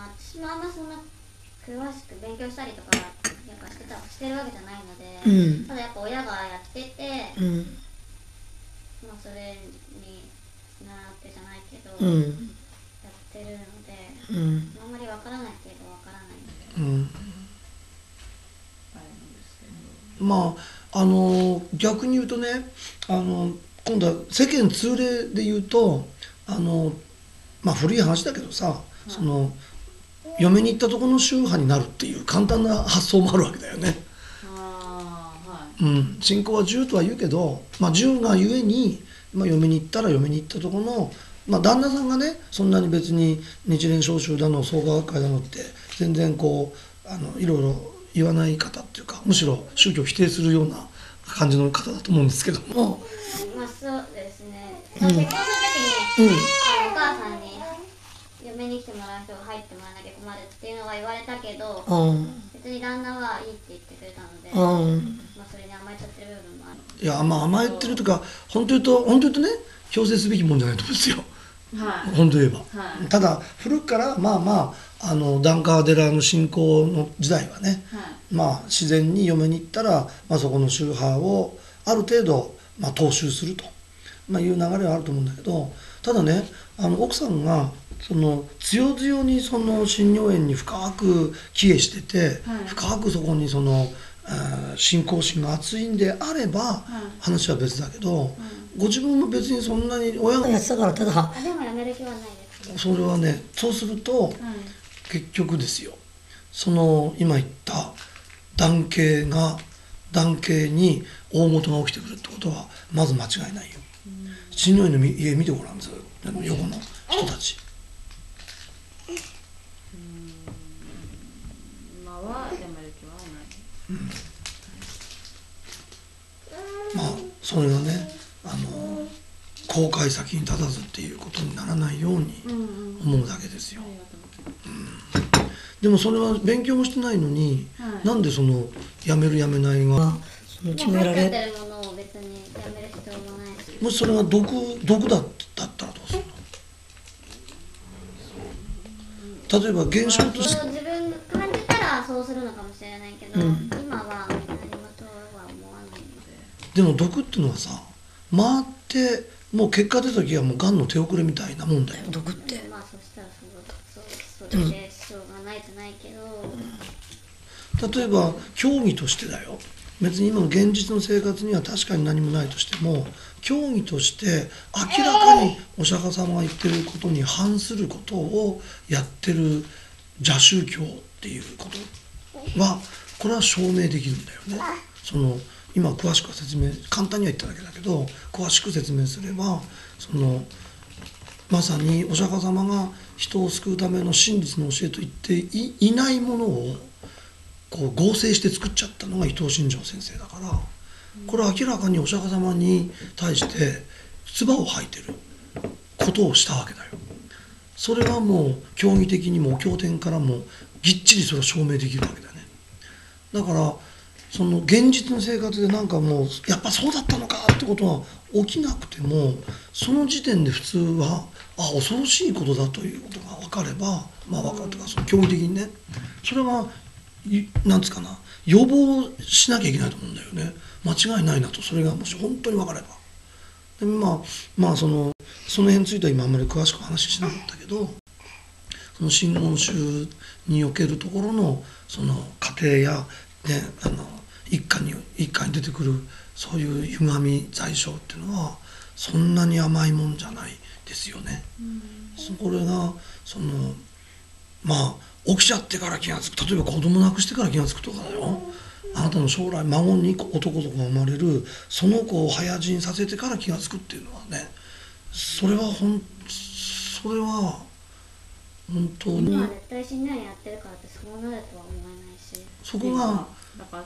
まあ私もあんまそんな詳しく勉強したりとかやっぱしてたしてるわけじゃないので、うん。ただやっぱ親がやってて、うん。まあそれに習ってじゃないけど、うん。やってるので、うん。あんまりわからないって言えばわからない。うん。まああの逆に言うとねあの今度は世間通例で言うとあのまあ古い話だけどさ、その嫁に行ったところの宗派になるっていう簡単な発想もあるわけだよね。はいうん、信仰は10とは言うけど、まあ、10がゆえに、まあ、嫁に行ったら嫁に行ったところの、まあ、旦那さんがねそんなに別に日蓮召集だの創価学会だのって全然こうあのいろいろ言わない方っていうかむしろ宗教を否定するような感じの方だと思うんですけども。まあそうですね。うん結婚するときに、うんお母さんに嫁に来てもらう人が入ってもらわなきゃ困るっていうのは言われたけど、うん。別に旦那はいいって言ってくれたので、うん。まあそれに甘えちゃってる部分もある。いやまあ甘えてるとか本当言うと本当言うとね強制すべきもんじゃないと思うんですよ。はい。本当言えば。はい。ただ古くからまあまああの檀家寺の信仰の時代はねはい。まあ自然に嫁に行ったら、まあ、そこの宗派をある程度、まあ、踏襲すると、まあ、いう流れはあると思うんだけどただねあの奥さんがその強強にその信尿園に深く帰依してて、はい。深くそこにその、えー信仰心が熱いんであれば、話は別だけど、ご自分も別にそんなに親がやってたからただあでもやめる気はないです。それはねそうするとはい。結局ですよ。その今言った男系が男系に大元が起きてくるってことはまず間違いないよ。新入院のみ家見てごらんず横の人たち今はやめる気はないまあそれがねあの後悔先に立たずっていうことにならないように思うだけですよ。うございますでもそれは勉強もしてないのに、はい。なんでそのやめるやめないがそのいや入っちゃってるものを別にやめる必要もないし。もしそれが毒毒だだったらどうするの？例えば現象としてでも毒っていうのはさ回ってもう結果出た時はもうがんの手遅れみたいなもんだよ。毒って。まあそしたらそうそうそれでしょうがないじゃないけど、例えば競技としてだよ。別に今の現実の生活には確かに何もないとしても競技として明らかにお釈迦様が言ってることに反することをやってる邪宗教っていうことはこれは証明できるんだよね。その今詳しく説明簡単には言っただけだけど詳しく説明すればそのまさにお釈迦様が人を救うための真実の教えと言っていいないものをこう合成して作っちゃったのが伊藤新庄先生だからこれは明らかにお釈迦様に対して唾を吐いてることをしたわけだよ。それはもう競技的にも経典からもぎっちりそれは証明できるわけだね。だからその現実の生活でなんかもうやっぱそうだったのかってことは起きなくてもその時点で普通はあ恐ろしいことだということが分かればまあ分かるというかその競技的にね。それはいなんつうかな予防しなきゃいけないと思うんだよね。間違いないなと。それがもし本当に分かれば。でまあまあそのその辺については今あんまり詳しく話ししなかったけどその真言宗におけるところのその家庭や、ね、あの一家に一家に出てくるそういう歪み罪障っていうのはそんなに甘いもんじゃないですよね。そこれがそのまあ起きちゃってから気が付く。例えば子供亡くしてから気が付くとかだよ。あなたの将来孫に男の子が生まれる。その子を早死にさせてから気が付くっていうのはねそれはほんそれは本当に。今は絶対死んないやってるからってそうなるとは思えないし。そこが、だから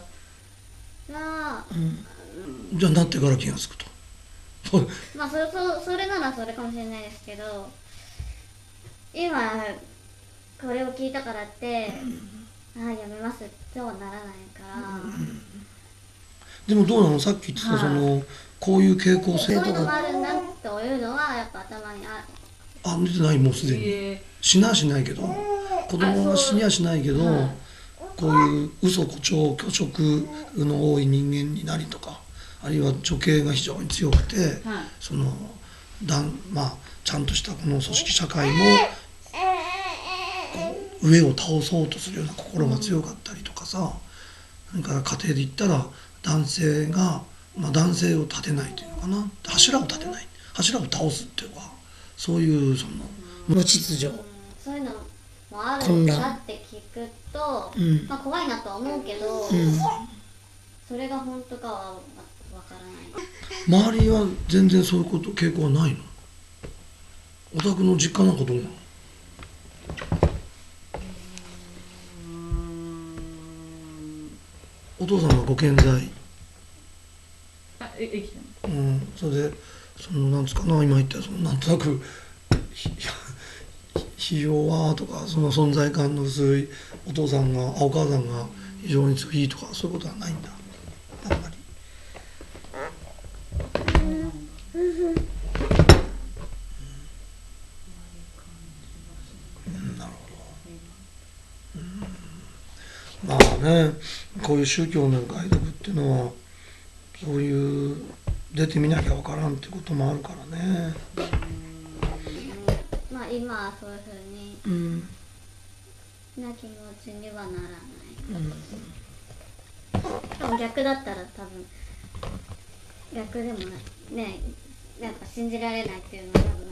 まあうん、じゃあなってから気が付くと。そ うまあそれそそれならそれかもしれないですけど今これを聞いたからって、ああやめますとはならないから、でもどうなの？さっき言ってたその、こういう傾向性とそういうのがかあるんだというのはやっぱ頭にある。あ出てないもうすでに。え。しなしないけど。子供が死にはしないけど、はいこういう嘘誇張虚飾の多い人間になりとかあるいは女系が非常に強くて、はい。そのだんまあちゃんとしたこの組織社会も上を倒そうとするような心が強かったりとかさそれから家庭で言ったら男性が、まあ、男性を立てないというのかな。柱を立てない。柱を倒すっていうかそういうその無秩序。うんそういうのもあるんだって聞くと、うん。まあ、怖いなとは思うけど、うん。それが本当かはわわからない。周りは全然そういうこと傾向はないの？お宅の実家なんかどうなの？お父さんがご健在？あえ生きてますうん、それでそのなんつうか？な今言った？そのなんとなくひひ費用はとかその存在感の薄いお父さんがお母さんが非常にいいとかそういうことはないんだ。あんまり。うん。なるほど、うん、まあねこういう宗教のガイドブっていうのはそういう出てみなきゃわからんってこともあるからね。まあ今はそういうふうにうん。な気持ちにはならない多分逆だったら多分逆でもない。ねなんか信じられないっていうのは多分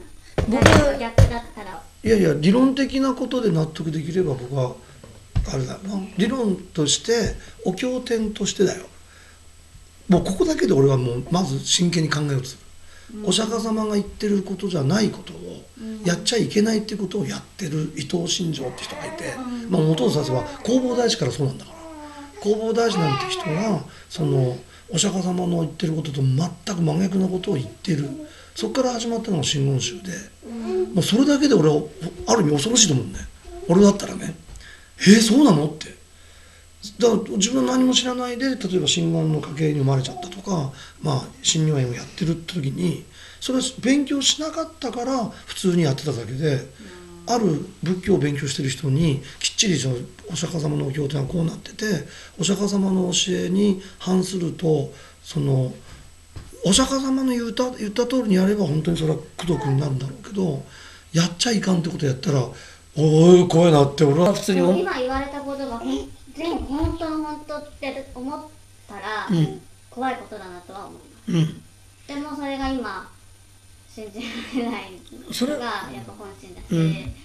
僕誰かが逆だったら。いやいや理論的なことで納得できれば僕はあれだ。理論としてお経典としてだよ。もうここだけで俺はもうまず真剣に考えようとする、お釈迦様が言ってることじゃないことをやっちゃいけないってことをやってる伊藤新庄って人がいて、まあ元を指せば弘法大師からそうなんだから。弘法大師なんて人がそのお釈迦様の言ってることと全く真逆なことを言ってる。そこから始まったのが真言宗で、もうそれだけで俺はある意味恐ろしいと思うんだよ。俺だったらね「えー、そうなの?」ってだから自分何も知らないで例えば真言の家系に生まれちゃったとか、まあ、新如園をやってるって時にそれは勉強しなかったから普通にやってただけで、ある仏教を勉強してる人にきっちりそのお釈迦様のお経典はこうなっててお釈迦様の教えに反するとそのお釈迦様の言った言った通りにやれば本当にそれは功徳になるんだろうけどやっちゃいかんってことやったらおい怖いなって俺は普通に。今言われたことがほん全部本当の本当って思ったら、うん。怖いことだなとは思ううん。でもそれが今信じられないそれのがやっぱ本心だし、うん。で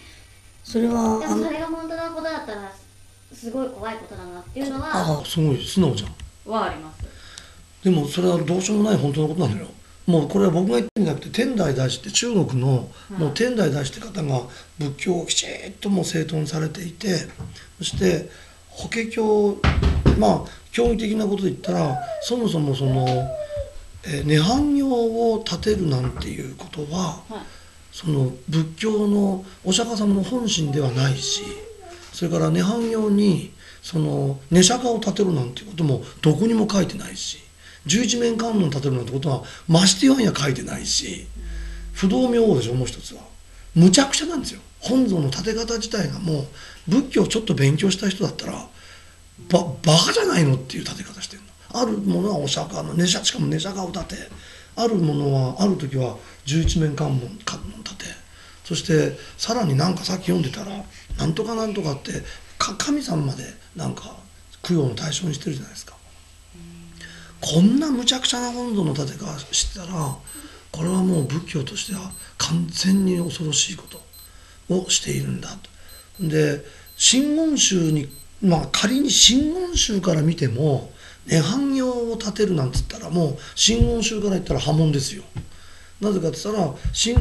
それはあのもそれが本当のことだったらすごい怖いことだなっていうのはああすごい素直じゃん。はあります。でもそれはどうしようもない本当のことなのよ。もうこれは僕が言ってるんじゃなくて天台大師って中国のもう天台大師って方が仏教をきちっともう整頓されていてそして法華経まあ教義的なことで言ったらそもそもその、えー涅槃行を立てるなんていうことははい。その仏教のお釈迦様の本心ではないしそれから涅槃用にその寝釈迦を立てるなんていうこともどこにも書いてないし十一面観音立てるなんてことはましてやんや書いてないし不動明王でしょもう一つは。むちゃくちゃなんですよ本尊の立て方自体がもう仏教をちょっと勉強した人だったらばバカじゃないのっていう立て方してるの。あるものはお釈迦の寝釈しかも寝釈迦を立て。あるものはある時は十一面観音観音立て。そしてさらになんかさっき読んでたらなんとかなんとかってか神さんまでなんか供養の対象にしてるじゃないですか。こんなむちゃくちゃな本尊の立て方してたらこれはもう仏教としては完全に恐ろしいこと。をしているんだと。で真言宗にまあ仮に真言宗から見ても涅槃行を立てるなんつったらもう真言宗から言ったら破門ですよ。なぜかって言ったら、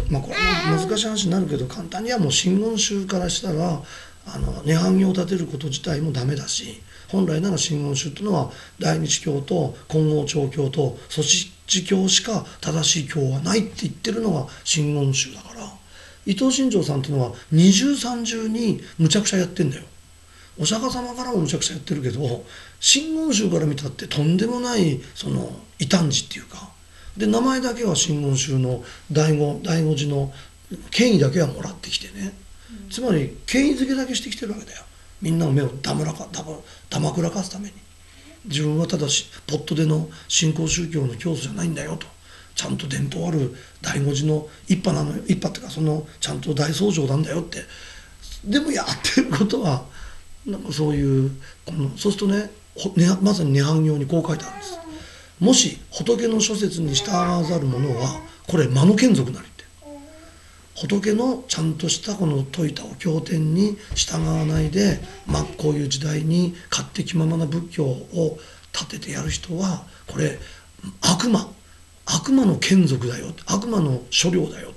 まあ、これも難しい話になるけど簡単にはもう真言宗からしたらあの涅槃行を立てること自体もダメだし本来なら真言宗っていうのは大日教と金剛長教と祖師教しか正しい教はないって言ってるのが真言宗だから伊藤新庄さんっていうのは二重三重にむちゃくちゃやってんだよ。お釈迦様からもむちゃくちゃやってるけど真言宗から見たってとんでもないその異端児っていうか。で名前だけは真言宗の醍醐醍醐寺の権威だけはもらってきてね。つまり権威づけだけしてきてるわけだよ。みんなの目をだまらかだまだまくらかすために。自分はただしポットでの新興宗教の教祖じゃないんだよとちゃんと伝統ある第五次の一派なのよ。一派っていうかそのちゃんと大僧正なんだよって。でもやってることはなんかそういうこのそうするとねほねまさに涅槃行にこう書いてあるんです。もし仏の諸説に従わざる者はこれ魔の眷属なりって。仏のちゃんとしたこの説いたお経典に従わないで、まあ、こういう時代に勝手気ままな仏教を立ててやる人はこれ悪魔。悪魔の眷属だよ。悪魔の所領だよ。